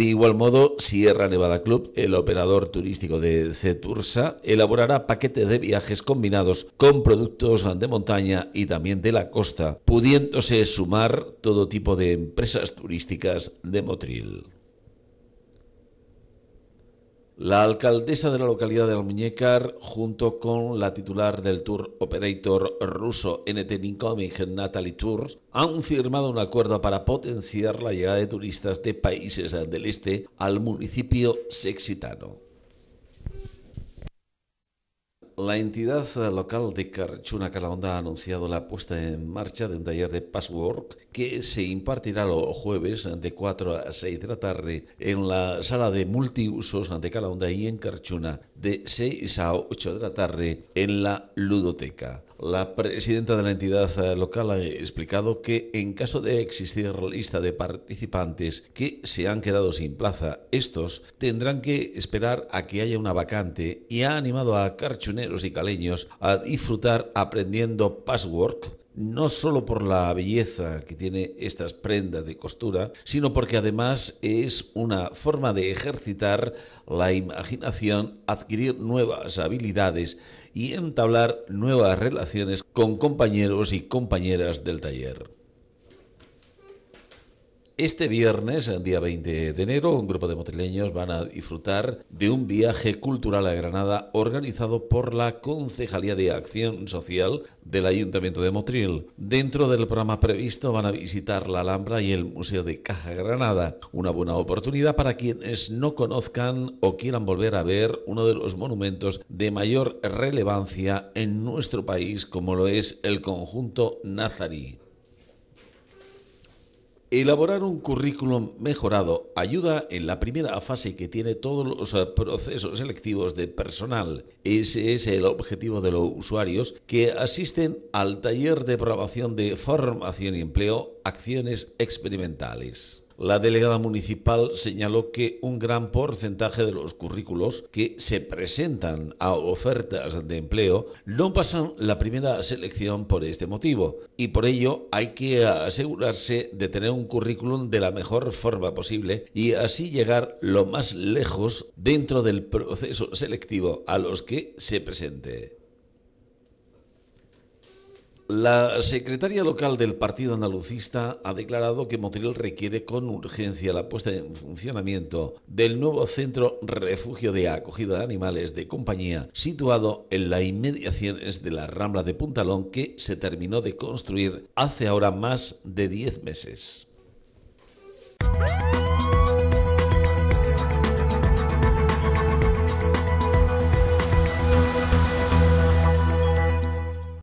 De igual modo, Sierra Nevada Club, el operador turístico de Cetursa, elaborará paquetes de viajes combinados con productos de montaña y también de la costa, pudiéndose sumar todo tipo de empresas turísticas de Motril. La alcaldesa de la localidad de Almuñécar, junto con la titular del tour operator ruso NT Incoming Natalie Tours, han firmado un acuerdo para potenciar la llegada de turistas de países del este al municipio sexitano. La entidad local de Carchuna Calahonda ha anunciado la puesta en marcha de un taller de password que se impartirá los jueves de 4 a 6 de la tarde en la sala de multiusos de Calahonda y en Carchuna de 6 a 8 de la tarde en la ludoteca. La presidenta de la entidad local ha explicado que en caso de existir lista de participantes que se han quedado sin plaza, estos tendrán que esperar a que haya una vacante y ha animado a carchuneros y caleños a disfrutar aprendiendo password no solo por la belleza que tiene estas prendas de costura, sino porque además es una forma de ejercitar la imaginación, adquirir nuevas habilidades y entablar nuevas relaciones con compañeros y compañeras del taller. Este viernes, día 20 de enero, un grupo de motrileños van a disfrutar de un viaje cultural a Granada organizado por la Concejalía de Acción Social del Ayuntamiento de Motril. Dentro del programa previsto van a visitar la Alhambra y el Museo de Caja Granada, una buena oportunidad para quienes no conozcan o quieran volver a ver uno de los monumentos de mayor relevancia en nuestro país como lo es el conjunto nazarí. Elaborar un currículum mejorado ayuda en la primera fase que tiene todos los eh, procesos selectivos de personal. Ese es el objetivo de los usuarios que asisten al taller de programación de formación y empleo, acciones experimentales. La delegada municipal señaló que un gran porcentaje de los currículos que se presentan a ofertas de empleo no pasan la primera selección por este motivo y por ello hay que asegurarse de tener un currículum de la mejor forma posible y así llegar lo más lejos dentro del proceso selectivo a los que se presente. La secretaria local del Partido Andalucista ha declarado que Motril requiere con urgencia la puesta en funcionamiento del nuevo centro refugio de acogida de animales de compañía situado en las inmediaciones de la Rambla de Puntalón que se terminó de construir hace ahora más de 10 meses.